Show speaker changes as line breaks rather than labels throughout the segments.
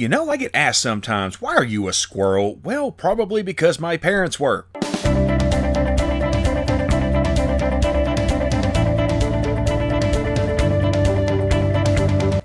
You know, I get asked sometimes, why are you a squirrel? Well, probably because my parents were.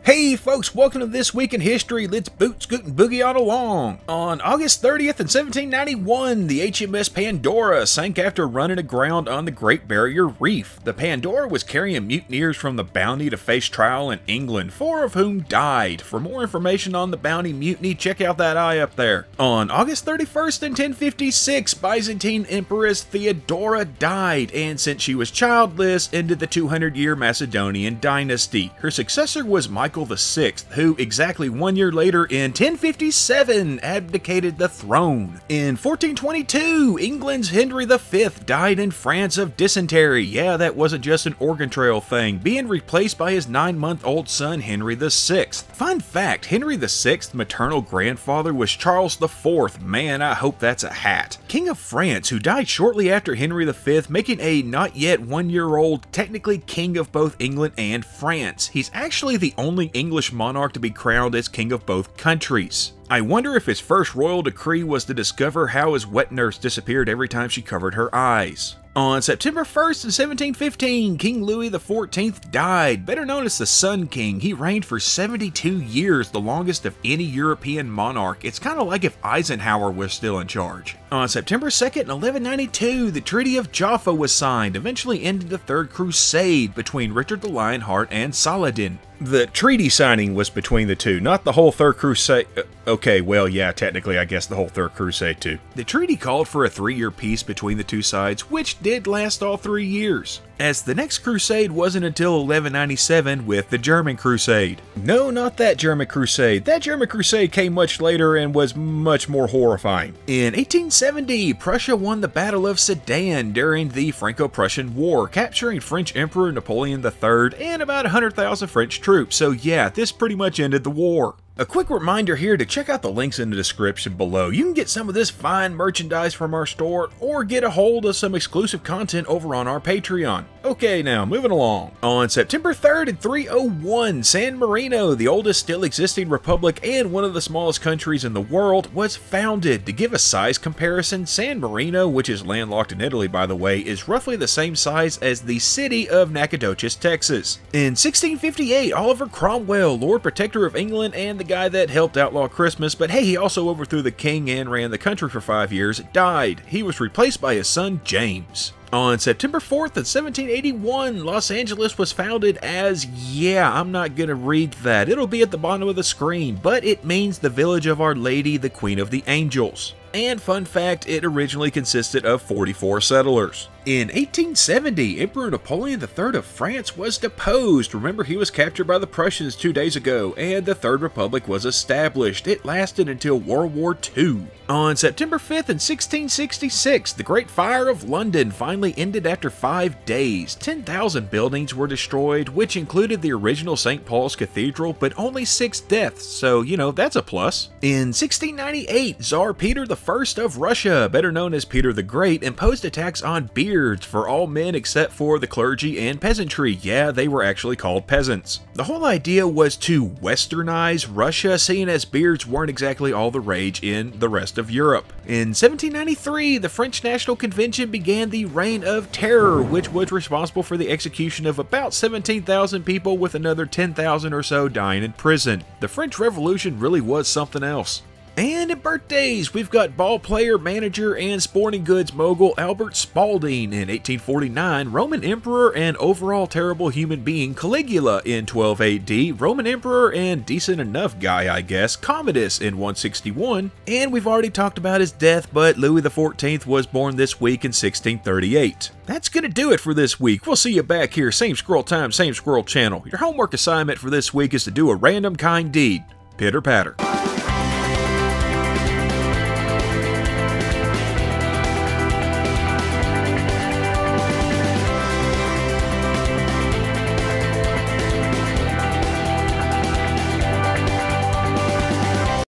Hey folks, welcome to This Week in History. Let's boot, scoot, and boogie on along. On August 30th in 1791, the HMS Pandora sank after running aground on the Great Barrier Reef. The Pandora was carrying mutineers from the Bounty to face trial in England, four of whom died. For more information on the Bounty mutiny, check out that eye up there. On August 31st in 1056, Byzantine Empress Theodora died, and since she was childless, ended the 200-year Macedonian dynasty. Her successor was Michael Michael VI, who exactly one year later in 1057 abdicated the throne. In 1422, England's Henry V died in France of dysentery. Yeah, that wasn't just an Oregon Trail thing, being replaced by his nine month old son Henry VI. Fun fact Henry VI's maternal grandfather was Charles IV. Man, I hope that's a hat. King of France, who died shortly after Henry V, making a not yet one year old, technically king of both England and France. He's actually the only English monarch to be crowned as king of both countries. I wonder if his first royal decree was to discover how his wet nurse disappeared every time she covered her eyes. On September 1st, 1715, King Louis XIV died, better known as the Sun King. He reigned for 72 years, the longest of any European monarch. It's kind of like if Eisenhower was still in charge. On September 2nd, 1192, the Treaty of Jaffa was signed, eventually ending the Third Crusade between Richard the Lionheart and Saladin. The treaty signing was between the two, not the whole Third Crusade. Uh, okay, well, yeah, technically, I guess the whole Third Crusade too. The treaty called for a three year peace between the two sides, which did last all three years as the next crusade wasn't until 1197 with the German Crusade. No, not that German Crusade. That German Crusade came much later and was much more horrifying. In 1870, Prussia won the Battle of Sedan during the Franco-Prussian War, capturing French Emperor Napoleon III and about 100,000 French troops, so yeah, this pretty much ended the war. A quick reminder here to check out the links in the description below. You can get some of this fine merchandise from our store or get a hold of some exclusive content over on our Patreon. Okay, now moving along. On September 3rd in 301, San Marino, the oldest still existing republic and one of the smallest countries in the world, was founded. To give a size comparison, San Marino, which is landlocked in Italy by the way, is roughly the same size as the city of Nacogdoches, Texas. In 1658, Oliver Cromwell, Lord Protector of England and the guy that helped outlaw Christmas, but hey, he also overthrew the king and ran the country for five years, died. He was replaced by his son James. On September 4th of 1781, Los Angeles was founded as, yeah, I'm not gonna read that, it'll be at the bottom of the screen, but it means the village of Our Lady, the Queen of the Angels. And fun fact, it originally consisted of 44 settlers. In 1870, Emperor Napoleon III of France was deposed. Remember, he was captured by the Prussians two days ago, and the Third Republic was established. It lasted until World War II. On September 5th in 1666, the Great Fire of London finally ended after five days. 10,000 buildings were destroyed, which included the original St. Paul's Cathedral, but only six deaths, so, you know, that's a plus. In 1698, Tsar Peter I of Russia, better known as Peter the Great, imposed a tax on beer beards for all men except for the clergy and peasantry. Yeah, they were actually called peasants. The whole idea was to westernize Russia, seeing as beards weren't exactly all the rage in the rest of Europe. In 1793, the French National Convention began the Reign of Terror, which was responsible for the execution of about 17,000 people with another 10,000 or so dying in prison. The French Revolution really was something else. And at birthdays, we've got ball player, manager, and sporting goods mogul Albert Spalding in 1849, Roman Emperor and overall terrible human being Caligula in 12 AD, Roman Emperor and decent enough guy, I guess, Commodus in 161, and we've already talked about his death, but Louis XIV was born this week in 1638. That's gonna do it for this week. We'll see you back here, same squirrel time, same squirrel channel. Your homework assignment for this week is to do a random kind deed. Pitter patter.